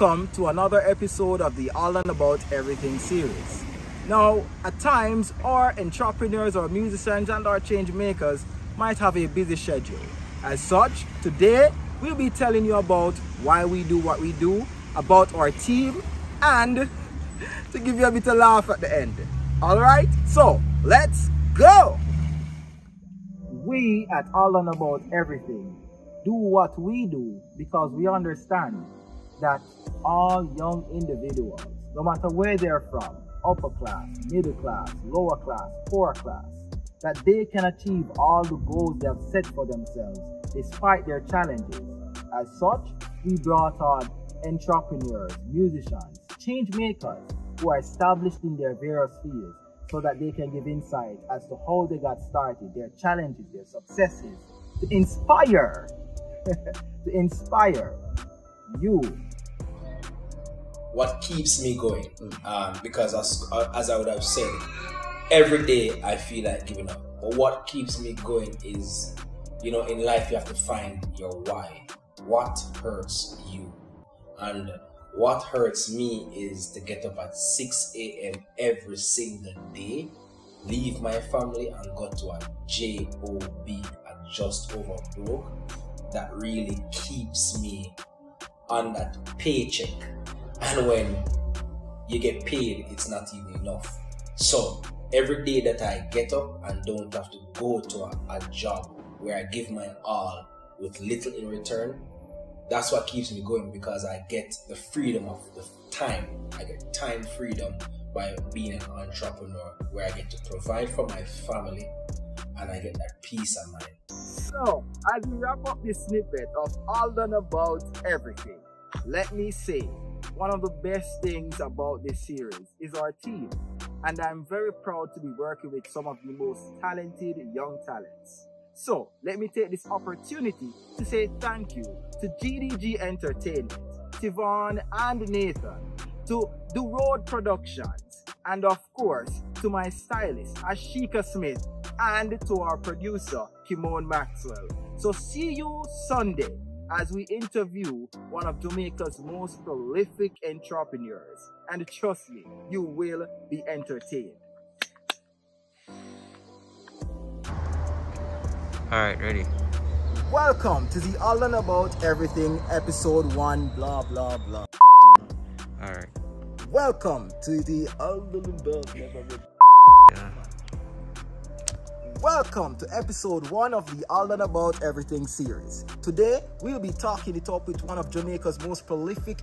Welcome to another episode of the Aldon About Everything series. Now, at times, our entrepreneurs or musicians and our change makers might have a busy schedule. As such, today we'll be telling you about why we do what we do, about our team, and to give you a bit of laugh at the end. Alright, so let's go! We at Aldon About Everything do what we do because we understand that all young individuals, no matter where they're from, upper class, middle class, lower class, poor class, that they can achieve all the goals they have set for themselves despite their challenges. As such, we brought on entrepreneurs, musicians, change makers who are established in their various fields so that they can give insight as to how they got started, their challenges, their successes, to inspire, to inspire you. What keeps me going? Um, because as, as I would have said, every day I feel like giving up. But what keeps me going is, you know, in life you have to find your why. What hurts you? And what hurts me is to get up at 6 a.m. every single day, leave my family, and go to a job at just over broke. That really keeps me on that paycheck. And when you get paid, it's not even enough. So every day that I get up and don't have to go to a, a job where I give my all with little in return, that's what keeps me going because I get the freedom of the time. I get time freedom by being an entrepreneur where I get to provide for my family and I get that peace of mind. So, as we wrap up this snippet of Aldon About Everything, let me say one of the best things about this series is our team. And I'm very proud to be working with some of the most talented young talents. So let me take this opportunity to say thank you to GDG Entertainment, Tivon and Nathan, to The Road Productions, and of course to my stylist Ashika Smith and to our producer Kimon Maxwell. So see you Sunday as we interview one of Jamaica's most prolific entrepreneurs. And trust me, you will be entertained. All right, ready. Welcome to the Aldon About Everything episode 1 blah blah blah. All right. Welcome to the All and About Everything. Yeah. Welcome to episode 1 of the All About Everything series. Today, we'll be talking it up with one of Jamaica's most prolific